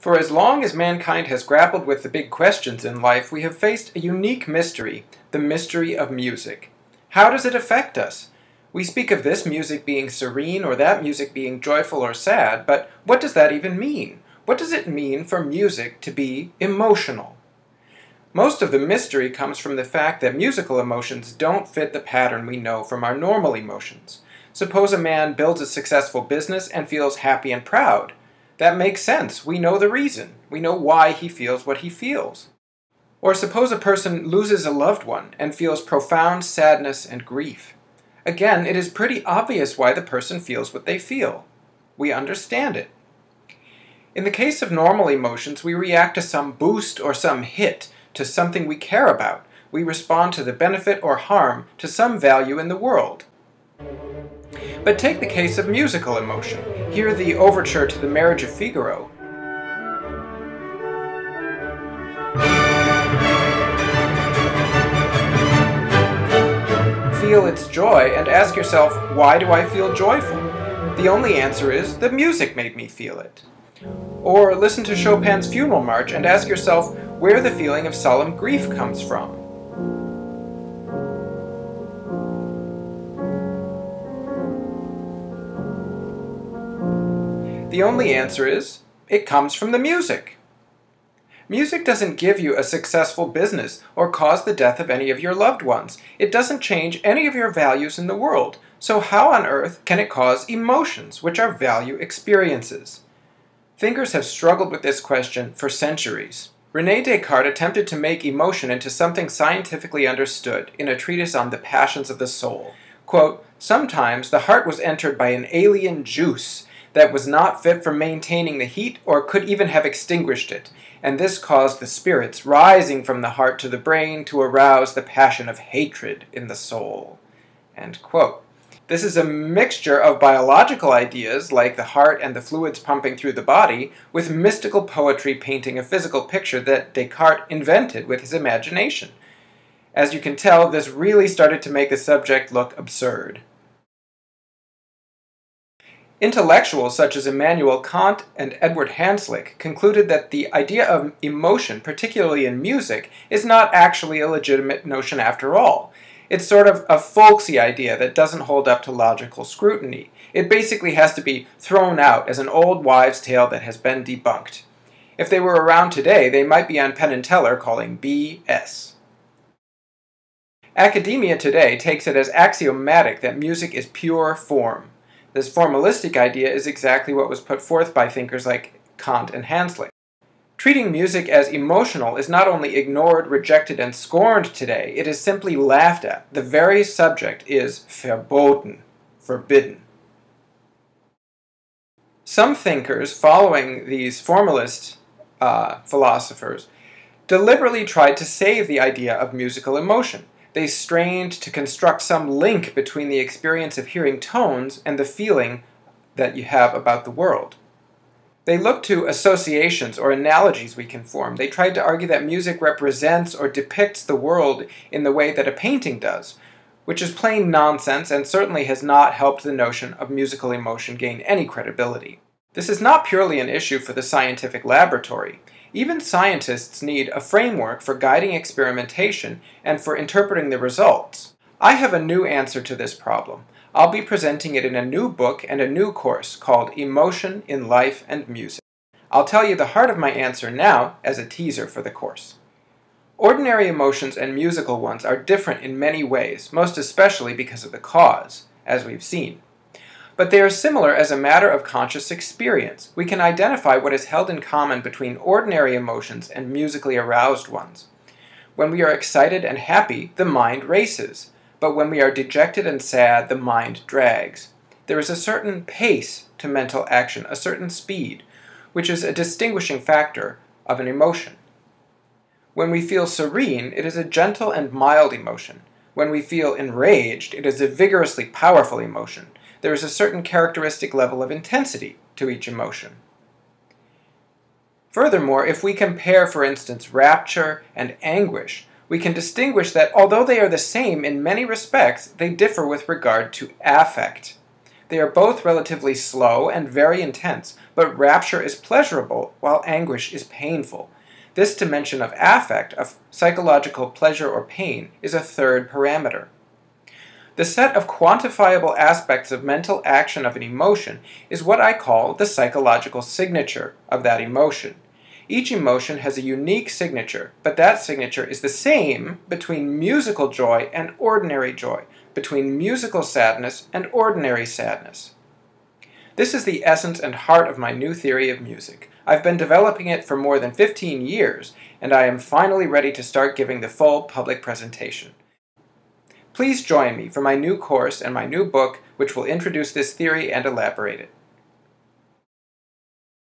For as long as mankind has grappled with the big questions in life, we have faced a unique mystery, the mystery of music. How does it affect us? We speak of this music being serene or that music being joyful or sad, but what does that even mean? What does it mean for music to be emotional? Most of the mystery comes from the fact that musical emotions don't fit the pattern we know from our normal emotions. Suppose a man builds a successful business and feels happy and proud. That makes sense. We know the reason. We know why he feels what he feels. Or suppose a person loses a loved one and feels profound sadness and grief. Again, it is pretty obvious why the person feels what they feel. We understand it. In the case of normal emotions, we react to some boost or some hit, to something we care about. We respond to the benefit or harm to some value in the world. But take the case of musical emotion. Hear the overture to the Marriage of Figaro. Feel its joy and ask yourself, why do I feel joyful? The only answer is, the music made me feel it. Or listen to Chopin's Funeral March and ask yourself where the feeling of solemn grief comes from. The only answer is, it comes from the music. Music doesn't give you a successful business or cause the death of any of your loved ones. It doesn't change any of your values in the world. So how on earth can it cause emotions, which are value experiences? Thinkers have struggled with this question for centuries. Rene Descartes attempted to make emotion into something scientifically understood in a treatise on the passions of the soul. Quote, Sometimes the heart was entered by an alien juice that was not fit for maintaining the heat or could even have extinguished it, and this caused the spirits rising from the heart to the brain to arouse the passion of hatred in the soul. This is a mixture of biological ideas, like the heart and the fluids pumping through the body, with mystical poetry painting a physical picture that Descartes invented with his imagination. As you can tell, this really started to make the subject look absurd. Intellectuals such as Immanuel Kant and Edward Hanslick concluded that the idea of emotion, particularly in music, is not actually a legitimate notion after all. It's sort of a folksy idea that doesn't hold up to logical scrutiny. It basically has to be thrown out as an old wives' tale that has been debunked. If they were around today, they might be on Penn and Teller calling BS. Academia today takes it as axiomatic that music is pure form. This formalistic idea is exactly what was put forth by thinkers like Kant and Hanslick. Treating music as emotional is not only ignored, rejected, and scorned today, it is simply laughed at. The very subject is verboten, forbidden. Some thinkers, following these formalist uh, philosophers, deliberately tried to save the idea of musical emotion they strained to construct some link between the experience of hearing tones and the feeling that you have about the world. They looked to associations or analogies we can form. They tried to argue that music represents or depicts the world in the way that a painting does, which is plain nonsense and certainly has not helped the notion of musical emotion gain any credibility. This is not purely an issue for the scientific laboratory. Even scientists need a framework for guiding experimentation and for interpreting the results. I have a new answer to this problem. I'll be presenting it in a new book and a new course called Emotion in Life and Music. I'll tell you the heart of my answer now as a teaser for the course. Ordinary emotions and musical ones are different in many ways, most especially because of the cause, as we've seen but they are similar as a matter of conscious experience. We can identify what is held in common between ordinary emotions and musically aroused ones. When we are excited and happy, the mind races, but when we are dejected and sad, the mind drags. There is a certain pace to mental action, a certain speed, which is a distinguishing factor of an emotion. When we feel serene, it is a gentle and mild emotion. When we feel enraged, it is a vigorously powerful emotion there is a certain characteristic level of intensity to each emotion. Furthermore, if we compare, for instance, rapture and anguish, we can distinguish that although they are the same in many respects, they differ with regard to affect. They are both relatively slow and very intense, but rapture is pleasurable while anguish is painful. This dimension of affect, of psychological pleasure or pain, is a third parameter. The set of quantifiable aspects of mental action of an emotion is what I call the psychological signature of that emotion. Each emotion has a unique signature, but that signature is the same between musical joy and ordinary joy, between musical sadness and ordinary sadness. This is the essence and heart of my new theory of music. I've been developing it for more than 15 years, and I am finally ready to start giving the full public presentation. Please join me for my new course and my new book, which will introduce this theory and elaborate it.